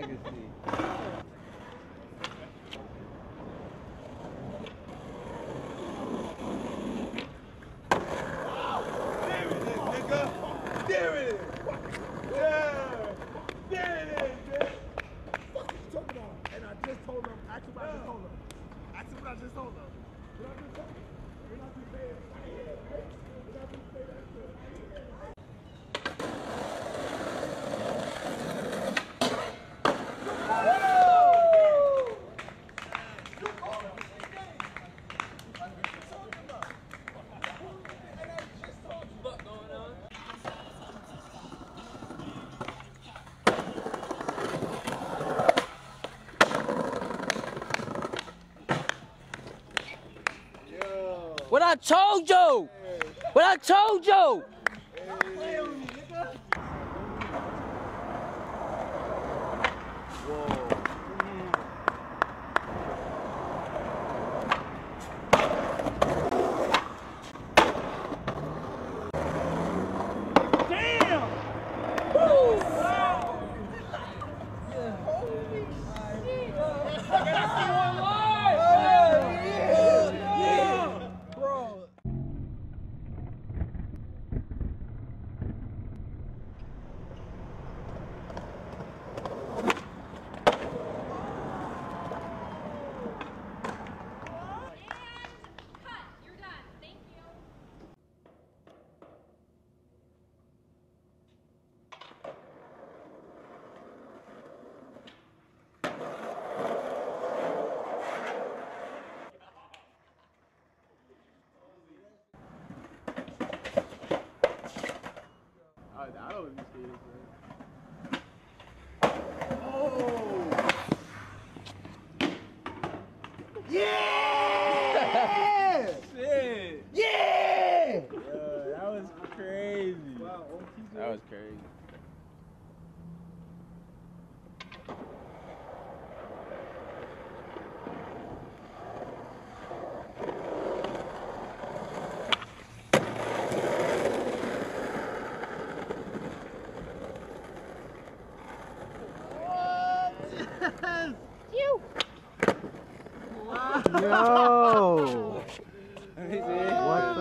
Legacy. There it is, nigga. There it is. Yeah. There it is, man. Fuck you talking about? And I just told him, ask him what I just told him. Ask what I just told him. What I just told him. What I told you! What I told you! Cut. Yeah! Shit. Yeah! Yo, that was crazy. That was crazy. Yo! What the